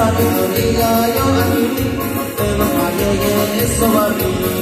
bien. Sabiduría yo aquí, tengo mayor y